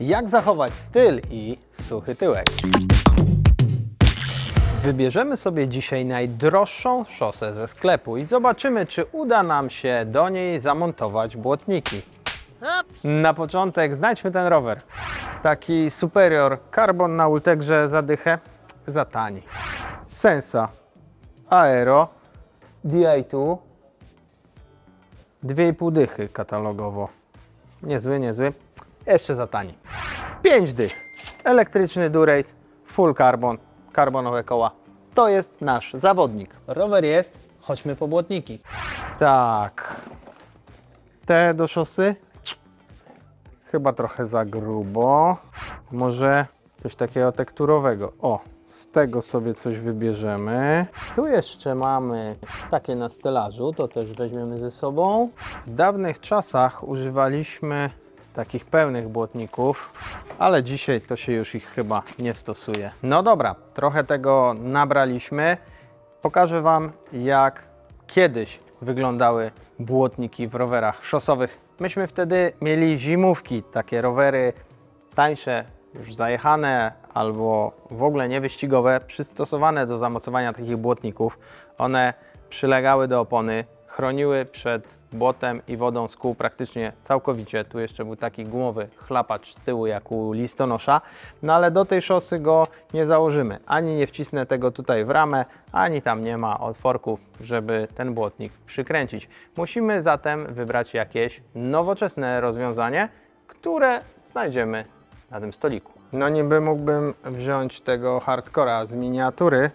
Jak zachować styl i suchy tyłek? Wybierzemy sobie dzisiaj najdroższą szosę ze sklepu i zobaczymy, czy uda nam się do niej zamontować błotniki. Na początek znajdźmy ten rower. Taki Superior Carbon na Ultegrze za dychę, za tani. Sensa Aero DI2 2,5 dychy katalogowo. Niezły, niezły. Jeszcze za tani. 5 dych. Elektryczny Durace, full carbon, karbonowe koła. To jest nasz zawodnik. Rower jest, chodźmy po błotniki. Tak. Te do szosy? Chyba trochę za grubo. Może coś takiego tekturowego. O, z tego sobie coś wybierzemy. Tu jeszcze mamy takie na stelażu, to też weźmiemy ze sobą. W dawnych czasach używaliśmy takich pełnych błotników, ale dzisiaj to się już ich chyba nie stosuje. No dobra, trochę tego nabraliśmy. Pokażę Wam, jak kiedyś wyglądały błotniki w rowerach szosowych. Myśmy wtedy mieli zimówki, takie rowery tańsze, już zajechane albo w ogóle niewyścigowe, przystosowane do zamocowania takich błotników. One przylegały do opony, chroniły przed błotem i wodą z kół praktycznie całkowicie. Tu jeszcze był taki gumowy chlapacz z tyłu jak u listonosza, no ale do tej szosy go nie założymy. Ani nie wcisnę tego tutaj w ramę, ani tam nie ma otworków, żeby ten błotnik przykręcić. Musimy zatem wybrać jakieś nowoczesne rozwiązanie, które znajdziemy na tym stoliku. No niby mógłbym wziąć tego hardcora z miniatury.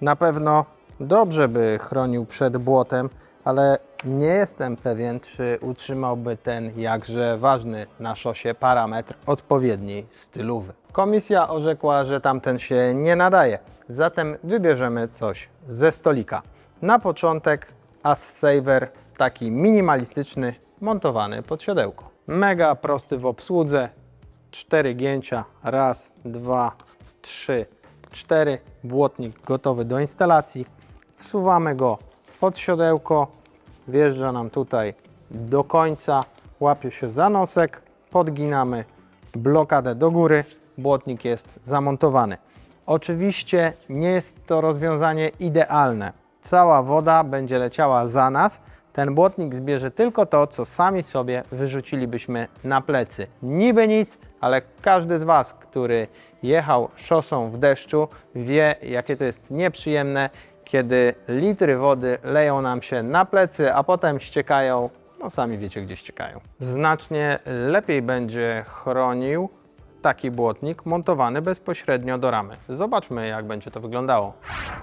Na pewno dobrze by chronił przed błotem, ale nie jestem pewien, czy utrzymałby ten jakże ważny na szosie parametr odpowiedniej stylowy. Komisja orzekła, że tamten się nie nadaje, zatem wybierzemy coś ze stolika. Na początek As Saver, taki minimalistyczny, montowany pod siodełko. Mega prosty w obsłudze, cztery gięcia, raz, dwa, trzy, cztery, błotnik gotowy do instalacji. Wsuwamy go pod siodełko, wjeżdża nam tutaj do końca, łapie się za nosek, podginamy blokadę do góry, błotnik jest zamontowany. Oczywiście nie jest to rozwiązanie idealne. Cała woda będzie leciała za nas, ten błotnik zbierze tylko to, co sami sobie wyrzucilibyśmy na plecy. Niby nic, ale każdy z Was, który jechał szosą w deszczu, wie, jakie to jest nieprzyjemne, kiedy litry wody leją nam się na plecy, a potem ściekają, no sami wiecie, gdzie ściekają. Znacznie lepiej będzie chronił taki błotnik montowany bezpośrednio do ramy. Zobaczmy, jak będzie to wyglądało.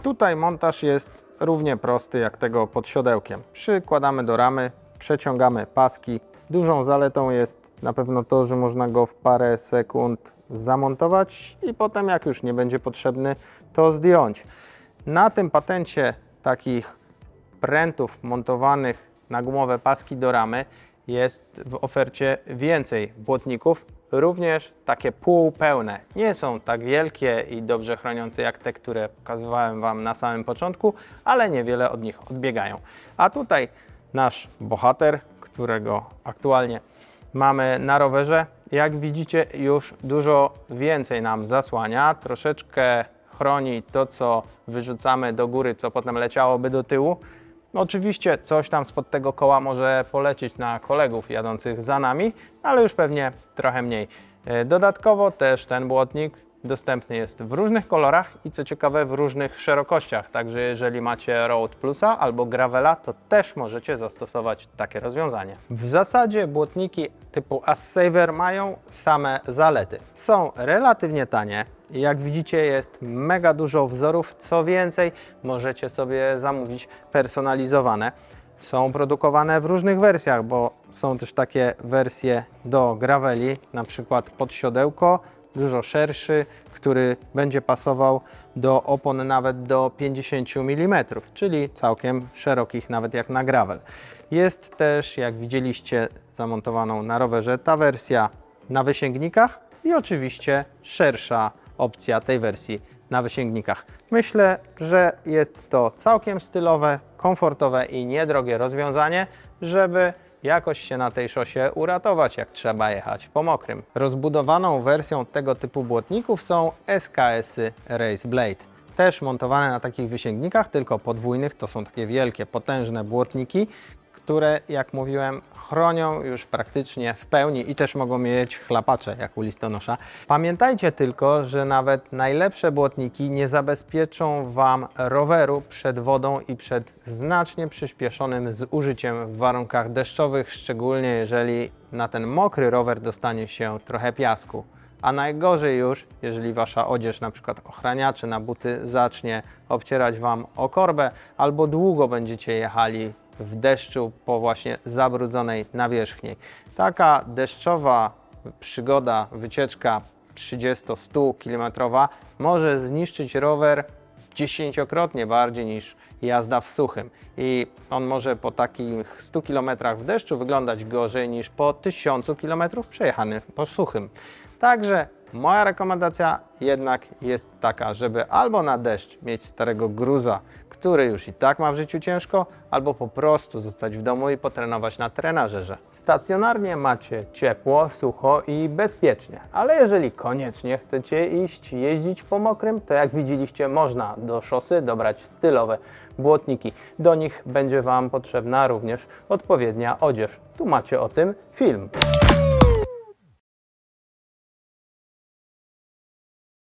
Tutaj montaż jest równie prosty jak tego pod siodełkiem. Przykładamy do ramy, przeciągamy paski. Dużą zaletą jest na pewno to, że można go w parę sekund zamontować i potem jak już nie będzie potrzebny, to zdjąć. Na tym patencie takich prętów montowanych na gumowe paski do ramy jest w ofercie więcej błotników, również takie półpełne. Nie są tak wielkie i dobrze chroniące jak te, które pokazywałem Wam na samym początku, ale niewiele od nich odbiegają. A tutaj nasz bohater, którego aktualnie mamy na rowerze, jak widzicie już dużo więcej nam zasłania, troszeczkę chroni to, co wyrzucamy do góry, co potem leciałoby do tyłu. No oczywiście coś tam spod tego koła może polecieć na kolegów jadących za nami, ale już pewnie trochę mniej. E, dodatkowo też ten błotnik dostępny jest w różnych kolorach i co ciekawe w różnych szerokościach. Także jeżeli macie Road Plusa albo Gravela, to też możecie zastosować takie rozwiązanie. W zasadzie błotniki typu As Saver mają same zalety. Są relatywnie tanie, jak widzicie jest mega dużo wzorów, co więcej możecie sobie zamówić personalizowane. Są produkowane w różnych wersjach, bo są też takie wersje do graveli, na przykład pod siodełko, dużo szerszy, który będzie pasował do opon nawet do 50 mm, czyli całkiem szerokich nawet jak na gravel. Jest też, jak widzieliście, zamontowaną na rowerze ta wersja na wysięgnikach i oczywiście szersza opcja tej wersji na wysięgnikach. Myślę, że jest to całkiem stylowe, komfortowe i niedrogie rozwiązanie, żeby jakoś się na tej szosie uratować, jak trzeba jechać po mokrym. Rozbudowaną wersją tego typu błotników są SKS-y Race Blade. Też montowane na takich wysięgnikach, tylko podwójnych, to są takie wielkie, potężne błotniki, które, jak mówiłem, chronią już praktycznie w pełni i też mogą mieć chlapacze, jak u listonosza. Pamiętajcie tylko, że nawet najlepsze błotniki nie zabezpieczą Wam roweru przed wodą i przed znacznie przyspieszonym zużyciem w warunkach deszczowych, szczególnie jeżeli na ten mokry rower dostanie się trochę piasku. A najgorzej już, jeżeli wasza odzież, na przykład ochraniacze na buty, zacznie obcierać wam o korbę, albo długo będziecie jechali w deszczu po właśnie zabrudzonej nawierzchni. Taka deszczowa przygoda, wycieczka 30-100 km może zniszczyć rower dziesięciokrotnie bardziej niż jazda w suchym. I on może po takich 100 km w deszczu wyglądać gorzej niż po 1000 km przejechanych po suchym. Także moja rekomendacja jednak jest taka, żeby albo na deszcz mieć starego gruza, który już i tak ma w życiu ciężko, albo po prostu zostać w domu i potrenować na trenażerze. Stacjonarnie macie ciepło, sucho i bezpiecznie, ale jeżeli koniecznie chcecie iść jeździć po mokrym, to jak widzieliście można do szosy dobrać stylowe błotniki. Do nich będzie Wam potrzebna również odpowiednia odzież. Tu macie o tym film.